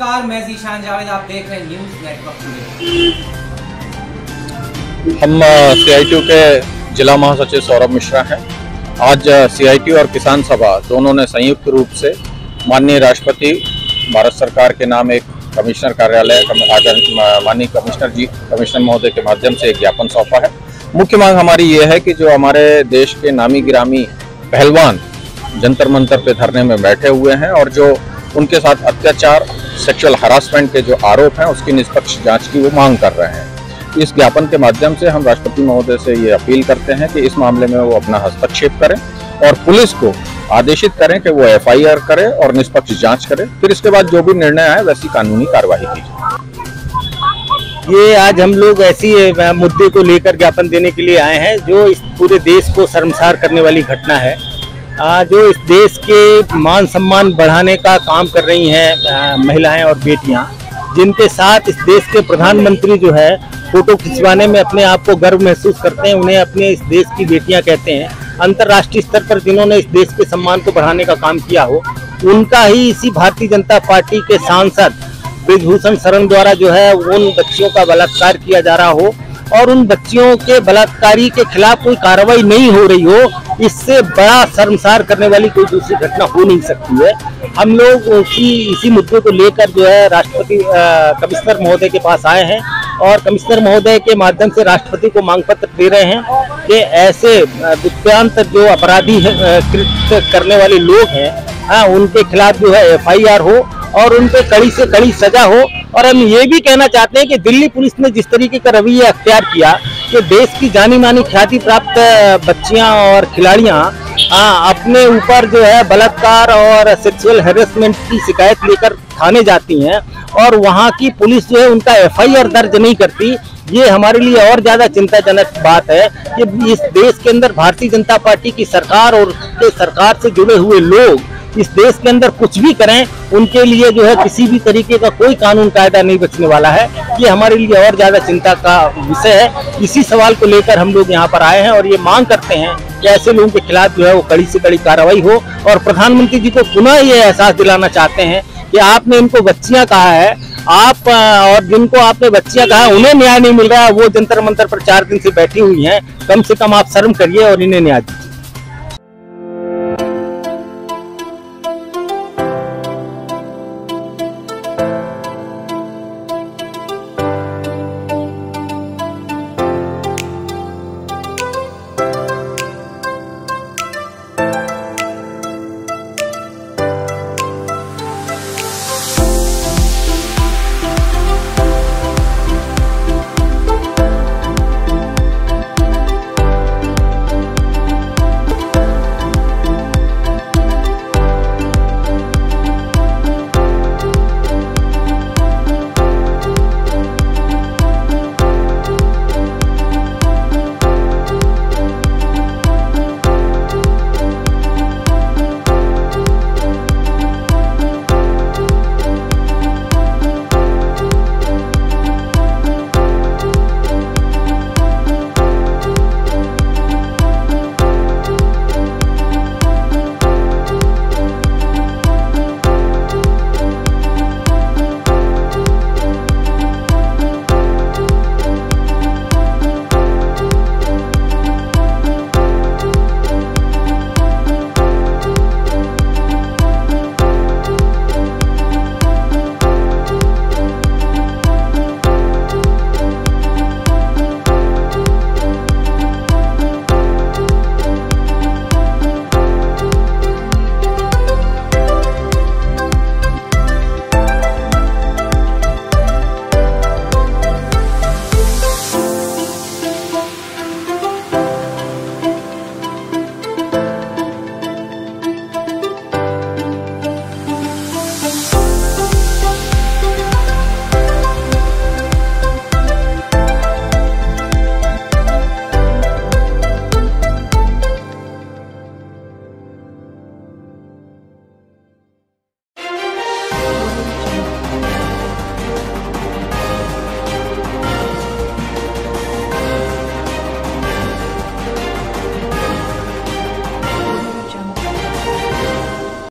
नमस्कार, मैं जीशान जावेद, आप देख रहे हैं न्यूज़ नेटवर्क हम सीआईटी के जिला महासचिव सौरभ मिश्रा हैं। आज सीआईटी और किसान सभा दोनों ने संयुक्त रूप से माननीय राष्ट्रपति, भारत सरकार के नाम एक कमिश्नर कार्यालय, कम- माननीय कमिश्नर जी, कमिश्नर महोदय के माध्यम से एक ज्ञापन सौंपा है। मुख्य मांग हमारी ये है कि जो हमारे देश के नामी गिरामी पहलवान जंतर मंतर पे धरने में बैठे हुए हैं और जो उनके साथ अत्याचार सेक्सुअल हरासमेंट के जो आरोप हैं, उसकी निष्पक्ष जाँच की वो मांग कर रहे हैं। इस ज्ञापन के माध्यम से हम राष्ट्रपति महोदय से ये अपील करते हैं कि इस मामले में वो अपना हस्तक्षेप करें और पुलिस को आदेशित करें कि वो एफआईआर करे और निष्पक्ष जाँच करे। फिर इसके बाद जो भी निर्णय आए, वैसी कानूनी कार्यवाही की जाए। ये आज हम लोग ऐसी मुद्दे को लेकर ज्ञापन देने के लिए आए हैं, जो इस पूरे देश को शर्मसार करने वाली घटना है। जो इस देश के मान सम्मान बढ़ाने का काम कर रही हैं महिलाएँ और बेटियाँ, जिनके साथ इस देश के प्रधानमंत्री जो है, फ़ोटो खिंचवाने में अपने आप को गर्व महसूस करते हैं, उन्हें अपने इस देश की बेटियाँ कहते हैं। अंतर्राष्ट्रीय स्तर पर जिन्होंने इस देश के सम्मान को बढ़ाने का काम किया हो, उनका ही इसी भारतीय जनता पार्टी के सांसद ब्रिजभूषण शरण द्वारा जो है, उन बच्चियों का बलात्कार किया जा रहा हो। और उन बच्चियों के बलात्कारी के खिलाफ कोई कार्रवाई नहीं हो रही हो, इससे बड़ा शर्मसार करने वाली कोई दूसरी घटना हो नहीं सकती है। हम लोग उसी, इसी मुद्दे को लेकर जो है राष्ट्रपति कमिश्नर महोदय के पास आए हैं और कमिश्नर महोदय के माध्यम से राष्ट्रपति को मांग पत्र दे रहे हैं कि ऐसे दुष्प्रांत जो अपराधी कृत्य करने वाले लोग हैं हाँ उनके खिलाफ जो है एफआईआर हो और उन पर कड़ी से कड़ी सजा हो। और हम ये भी कहना चाहते हैं कि दिल्ली पुलिस ने जिस तरीके का रवैया अख्तियार किया कि देश की जानी मानी ख्याति प्राप्त बच्चियाँ और खिलाड़ियाँ अपने ऊपर जो है बलात्कार और सेक्सुअल हेरेसमेंट की शिकायत लेकर थाने जाती हैं और वहाँ की पुलिस जो है उनका एफआईआर दर्ज नहीं करती। ये हमारे लिए और ज़्यादा चिंताजनक बात है कि इस देश के अंदर भारतीय जनता पार्टी की सरकार और उसके सरकार से जुड़े हुए लोग इस देश के अंदर कुछ भी करें, उनके लिए जो है किसी भी तरीके का कोई कानून कायदा नहीं बचने वाला है। ये हमारे लिए और ज़्यादा चिंता का विषय है। इसी सवाल को लेकर हम लोग यहाँ पर आए हैं और ये मांग करते हैं कि ऐसे लोगों के खिलाफ जो है वो कड़ी से कड़ी कार्रवाई हो और प्रधानमंत्री जी को पुनः ये एहसास दिलाना चाहते हैं कि आपने इनको बच्चियाँ कहा है। आप और जिनको आपने बच्चियाँ कहा उन्हें न्याय नहीं मिल रहा है। वो जंतर मंतर पर चार दिन से बैठी हुई हैं। कम से कम आप शर्म करिए और इन्हें न्याय दीजिए।